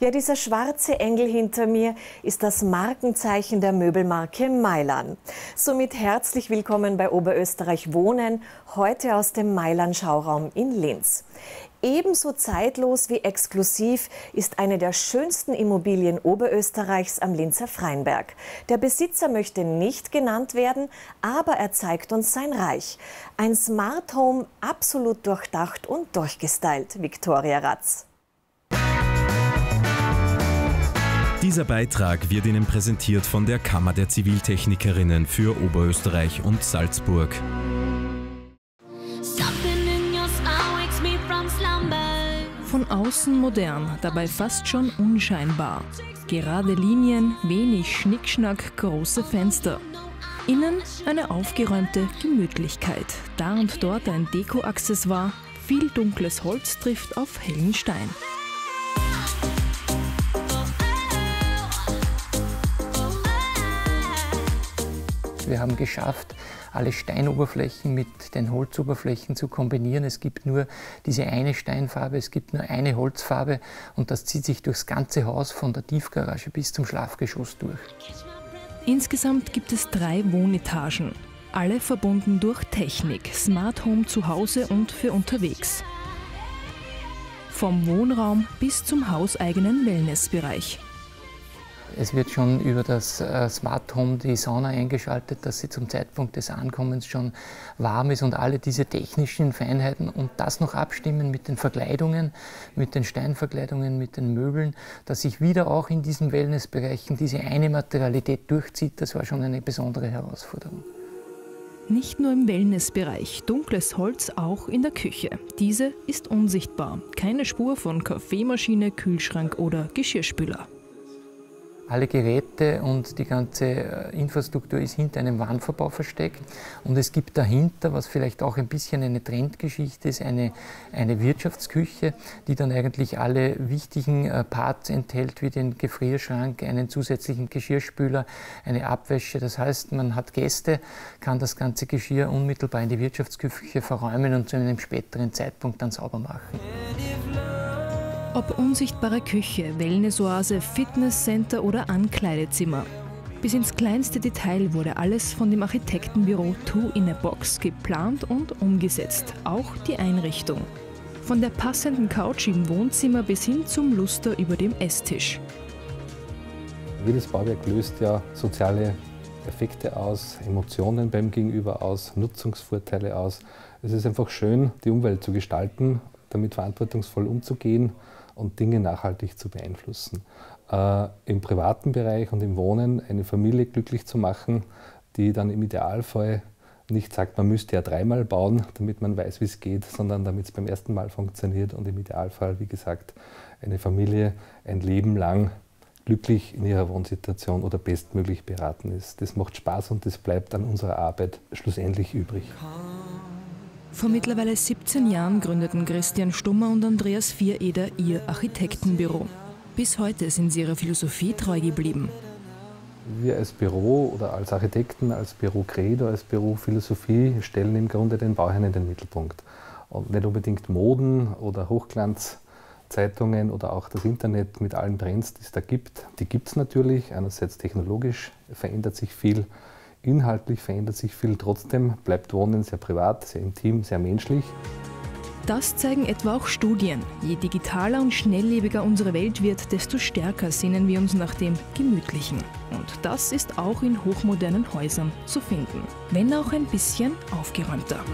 Ja, dieser schwarze Engel hinter mir ist das Markenzeichen der Möbelmarke Mailan. Somit herzlich willkommen bei Oberösterreich Wohnen, heute aus dem Mailan Schauraum in Linz. Ebenso zeitlos wie exklusiv ist eine der schönsten Immobilien Oberösterreichs am Linzer Freinberg. Der Besitzer möchte nicht genannt werden, aber er zeigt uns sein Reich. Ein Smart Home, absolut durchdacht und durchgestylt, Viktoria Ratz. Dieser Beitrag wird Ihnen präsentiert von der Kammer der Ziviltechnikerinnen für Oberösterreich und Salzburg. Von außen modern, dabei fast schon unscheinbar. Gerade Linien, wenig Schnickschnack, große Fenster. Innen eine aufgeräumte Gemütlichkeit. Da und dort ein Deko-Accessoire. Viel dunkles Holz trifft auf hellen Stein. Wir haben geschafft, alle Steinoberflächen mit den Holzoberflächen zu kombinieren. Es gibt nur diese eine Steinfarbe, es gibt nur eine Holzfarbe und das zieht sich durchs ganze Haus von der Tiefgarage bis zum Schlafgeschoss durch. Insgesamt gibt es drei Wohnetagen, alle verbunden durch Technik, Smart Home zu Hause und für unterwegs. Vom Wohnraum bis zum hauseigenen Wellnessbereich. Es wird schon über das äh, Smart Home die Sauna eingeschaltet, dass sie zum Zeitpunkt des Ankommens schon warm ist und alle diese technischen Feinheiten und das noch abstimmen mit den Verkleidungen, mit den Steinverkleidungen, mit den Möbeln, dass sich wieder auch in diesen Wellnessbereichen diese eine Materialität durchzieht, das war schon eine besondere Herausforderung. Nicht nur im Wellnessbereich, dunkles Holz auch in der Küche. Diese ist unsichtbar. Keine Spur von Kaffeemaschine, Kühlschrank oder Geschirrspüler. Alle Geräte und die ganze äh, Infrastruktur ist hinter einem Wandverbau versteckt. Und es gibt dahinter, was vielleicht auch ein bisschen eine Trendgeschichte ist, eine, eine Wirtschaftsküche, die dann eigentlich alle wichtigen äh, Parts enthält, wie den Gefrierschrank, einen zusätzlichen Geschirrspüler, eine Abwäsche. Das heißt, man hat Gäste, kann das ganze Geschirr unmittelbar in die Wirtschaftsküche verräumen und zu einem späteren Zeitpunkt dann sauber machen. Ob unsichtbare Küche, Wellnessoase, Fitnesscenter oder Ankleidezimmer. Bis ins kleinste Detail wurde alles von dem Architektenbüro Two in a Box geplant und umgesetzt, auch die Einrichtung. Von der passenden Couch im Wohnzimmer bis hin zum Luster über dem Esstisch. Jedes Bauwerk löst ja soziale Effekte aus, Emotionen beim Gegenüber aus, Nutzungsvorteile aus. Es ist einfach schön, die Umwelt zu gestalten, damit verantwortungsvoll umzugehen und Dinge nachhaltig zu beeinflussen. Äh, Im privaten Bereich und im Wohnen eine Familie glücklich zu machen, die dann im Idealfall nicht sagt, man müsste ja dreimal bauen, damit man weiß, wie es geht, sondern damit es beim ersten Mal funktioniert und im Idealfall, wie gesagt, eine Familie ein Leben lang glücklich in ihrer Wohnsituation oder bestmöglich beraten ist. Das macht Spaß und das bleibt an unserer Arbeit schlussendlich übrig. Vor mittlerweile 17 Jahren gründeten Christian Stummer und Andreas Viereder ihr Architektenbüro. Bis heute sind sie ihrer Philosophie treu geblieben. Wir als Büro oder als Architekten, als Büro Credo, als Büro Philosophie stellen im Grunde den Bauherrn in den Mittelpunkt. Und nicht unbedingt Moden oder Hochglanzzeitungen oder auch das Internet mit allen Trends, die es da gibt. Die gibt es natürlich. Einerseits technologisch verändert sich viel. Inhaltlich verändert sich viel, trotzdem bleibt Wohnen sehr privat, sehr intim, sehr menschlich. Das zeigen etwa auch Studien. Je digitaler und schnelllebiger unsere Welt wird, desto stärker sehnen wir uns nach dem Gemütlichen. Und das ist auch in hochmodernen Häusern zu finden, wenn auch ein bisschen aufgeräumter.